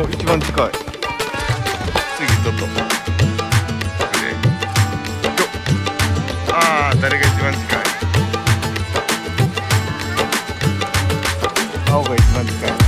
お一番近い。次ちょっと。ああ誰が一番近い？青が一番近い。